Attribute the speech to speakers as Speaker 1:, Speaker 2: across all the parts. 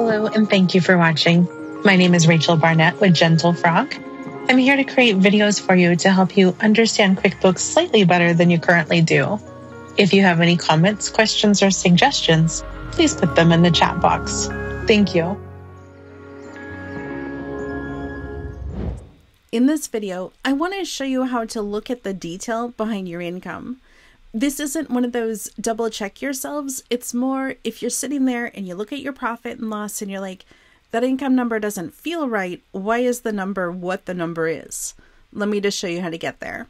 Speaker 1: Hello, and thank you for watching. My name is Rachel Barnett with Gentle Frog. I'm here to create videos for you to help you understand QuickBooks slightly better than you currently do. If you have any comments, questions, or suggestions, please put them in the chat box. Thank you.
Speaker 2: In this video, I want to show you how to look at the detail behind your income. This isn't one of those double check yourselves. It's more if you're sitting there and you look at your profit and loss and you're like, that income number doesn't feel right. Why is the number what the number is? Let me just show you how to get there.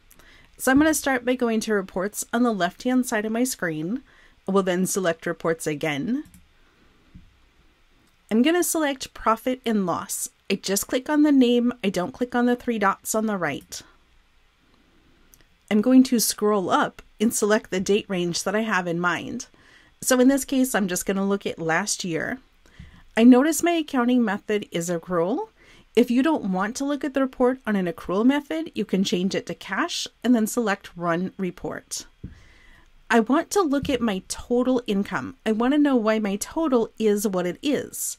Speaker 2: So I'm going to start by going to reports on the left hand side of my screen. We'll then select reports again. I'm going to select profit and loss. I just click on the name. I don't click on the three dots on the right. I'm going to scroll up and select the date range that I have in mind. So in this case, I'm just going to look at last year. I notice my accounting method is accrual. If you don't want to look at the report on an accrual method, you can change it to cash and then select Run Report. I want to look at my total income. I want to know why my total is what it is.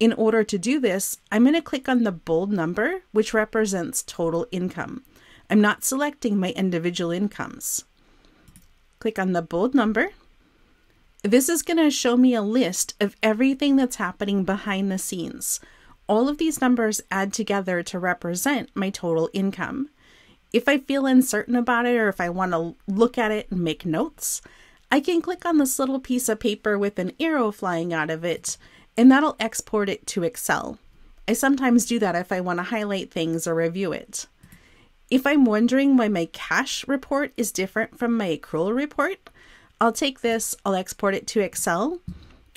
Speaker 2: In order to do this, I'm going to click on the bold number, which represents total income. I'm not selecting my individual incomes. Click on the bold number. This is going to show me a list of everything that's happening behind the scenes. All of these numbers add together to represent my total income. If I feel uncertain about it or if I want to look at it and make notes, I can click on this little piece of paper with an arrow flying out of it and that'll export it to Excel. I sometimes do that if I want to highlight things or review it. If I'm wondering why my cash report is different from my accrual report, I'll take this, I'll export it to Excel,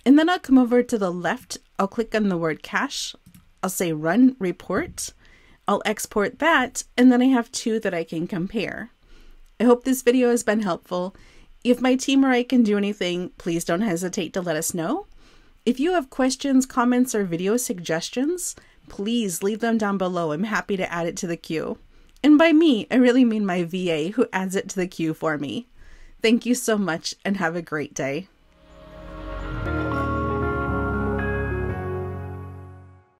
Speaker 2: and then I'll come over to the left, I'll click on the word cash, I'll say run report, I'll export that, and then I have two that I can compare. I hope this video has been helpful. If my team or I can do anything, please don't hesitate to let us know. If you have questions, comments, or video suggestions, please leave them down below. I'm happy to add it to the queue. And by me, I really mean my VA who adds it to the queue for me. Thank you so much and have a great day.